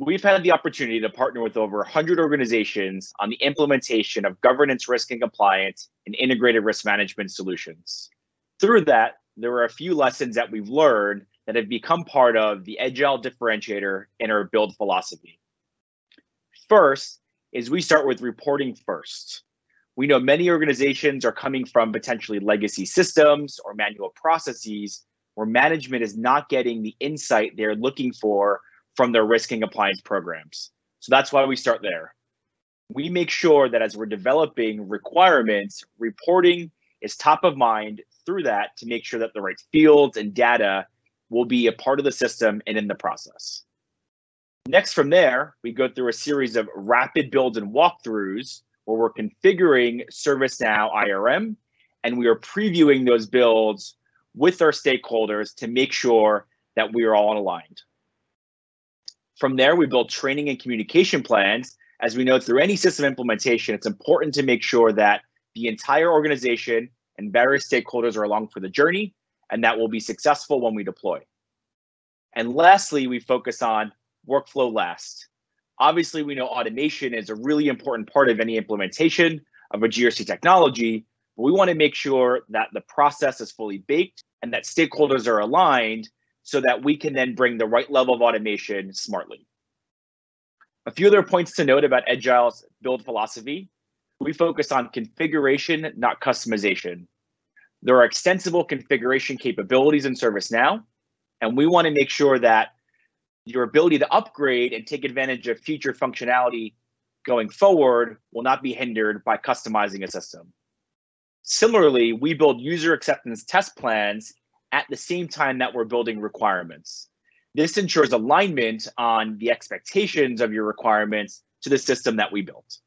we've had the opportunity to partner with over 100 organizations on the implementation of governance, risk, and compliance and integrated risk management solutions. Through that, there are a few lessons that we've learned that have become part of the Edgile differentiator in our build philosophy. First is we start with reporting first. We know many organizations are coming from potentially legacy systems or manual processes where management is not getting the insight they're looking for from their risk and compliance programs. So that's why we start there. We make sure that as we're developing requirements, reporting is top of mind through that to make sure that the right fields and data will be a part of the system and in the process. Next from there, we go through a series of rapid builds and walkthroughs where we're configuring ServiceNow IRM and we are previewing those builds with our stakeholders to make sure that we are all aligned. From there, we build training and communication plans. As we know, through any system implementation, it's important to make sure that the entire organization and various stakeholders are along for the journey and that will be successful when we deploy. And lastly, we focus on workflow last. Obviously, we know automation is a really important part of any implementation of a GRC technology, but we want to make sure that the process is fully baked and that stakeholders are aligned so that we can then bring the right level of automation smartly. A few other points to note about Edgile's build philosophy. We focus on configuration, not customization. There are extensible configuration capabilities in ServiceNow, and we want to make sure that your ability to upgrade and take advantage of future functionality going forward will not be hindered by customizing a system. Similarly, we build user acceptance test plans at the same time that we're building requirements. This ensures alignment on the expectations of your requirements to the system that we built.